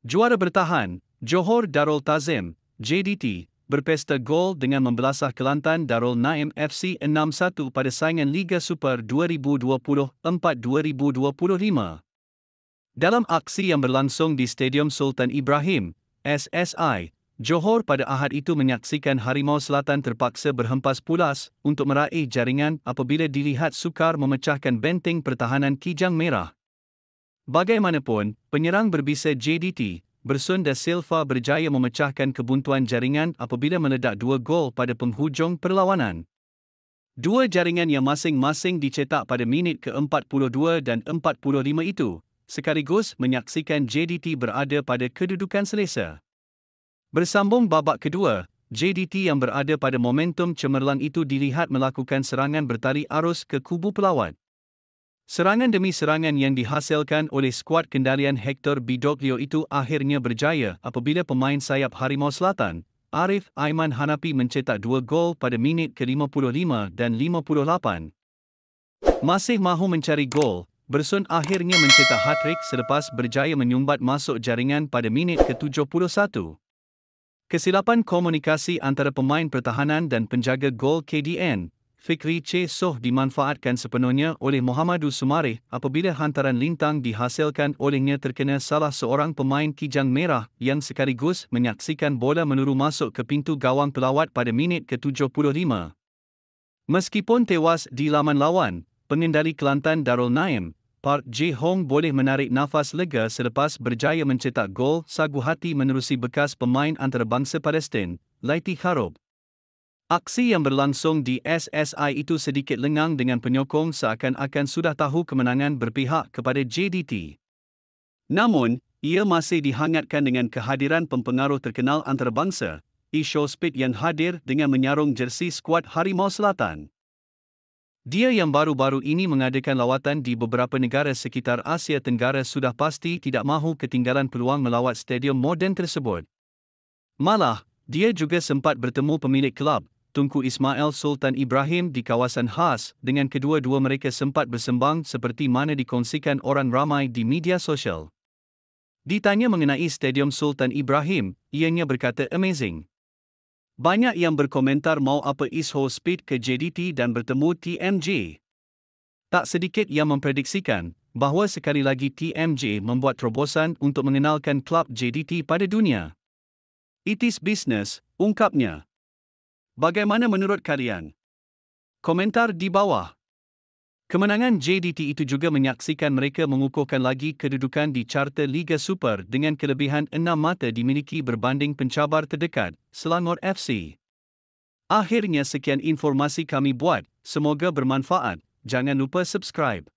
Juara bertahan, Johor Darul Tazim, JDT, berpesta gol dengan membelasah Kelantan Darul Naim FC 6-1 pada saingan Liga Super 2024-2025. Dalam aksi yang berlangsung di Stadium Sultan Ibrahim, SSI, Johor pada Ahad itu menyaksikan Harimau Selatan terpaksa berhempas pulas untuk meraih jaringan apabila dilihat sukar memecahkan benteng pertahanan Kijang Merah. Bagaimanapun, penyerang berbisa JDT, Bersun da Silva berjaya memecahkan kebuntuan jaringan apabila meledak dua gol pada penghujung perlawanan. Dua jaringan yang masing-masing dicetak pada minit ke-42 dan 45 itu, sekaligus menyaksikan JDT berada pada kedudukan selesa. Bersambung babak kedua, JDT yang berada pada momentum cemerlang itu dilihat melakukan serangan bertali arus ke kubu pelawat. Serangan demi serangan yang dihasilkan oleh skuad kendalian Hector Bidoglio itu akhirnya berjaya apabila pemain sayap Harimau Selatan, Arif Aiman Hanapi mencetak dua gol pada minit ke-55 dan 58. Masih mahu mencari gol, Bersun akhirnya mencetak hat-trick selepas berjaya menyumbat masuk jaringan pada minit ke-71. Kesilapan komunikasi antara pemain pertahanan dan penjaga gol KDN, Fikri C. Soh dimanfaatkan sepenuhnya oleh Muhammadu Sumareh apabila hantaran lintang dihasilkan olehnya terkena salah seorang pemain kijang merah yang sekaligus menyaksikan bola menuru masuk ke pintu gawang pelawat pada minit ke-75. Meskipun tewas di laman lawan, pengendali Kelantan Darul Naim, Park Ji Hong boleh menarik nafas lega selepas berjaya mencetak gol sagu hati menerusi bekas pemain antarabangsa Palestin, Laiti Kharob. Aksi yang berlangsung di SSI itu sedikit lengang dengan penyokong seakan-akan sudah tahu kemenangan berpihak kepada JDT. Namun, ia masih dihangatkan dengan kehadiran pempengaruh terkenal antarabangsa, Isho Speed yang hadir dengan menyarung jersey skuad Harimau Selatan. Dia yang baru-baru ini mengadakan lawatan di beberapa negara sekitar Asia Tenggara sudah pasti tidak mahu ketinggalan peluang melawat stadium moden tersebut. Malah, dia juga sempat bertemu pemilik kelab, Tunku Ismail Sultan Ibrahim di kawasan khas dengan kedua-dua mereka sempat bersembang seperti mana dikongsikan orang ramai di media sosial. Ditanya mengenai Stadium Sultan Ibrahim, ianya berkata amazing. Banyak yang berkomentar mau apa Isho Speed ke JDT dan bertemu TMJ. Tak sedikit yang memprediksikan bahawa sekali lagi TMJ membuat terobosan untuk mengenalkan klub JDT pada dunia. It is business, ungkapnya. Bagaimana menurut kalian? Komentar di bawah. Kemenangan JDT itu juga menyaksikan mereka mengukuhkan lagi kedudukan di carta Liga Super dengan kelebihan enam mata dimiliki berbanding pencabar terdekat, Selangor FC. Akhirnya sekian informasi kami buat, semoga bermanfaat. Jangan lupa subscribe.